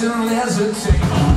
to hesitate